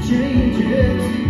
坚决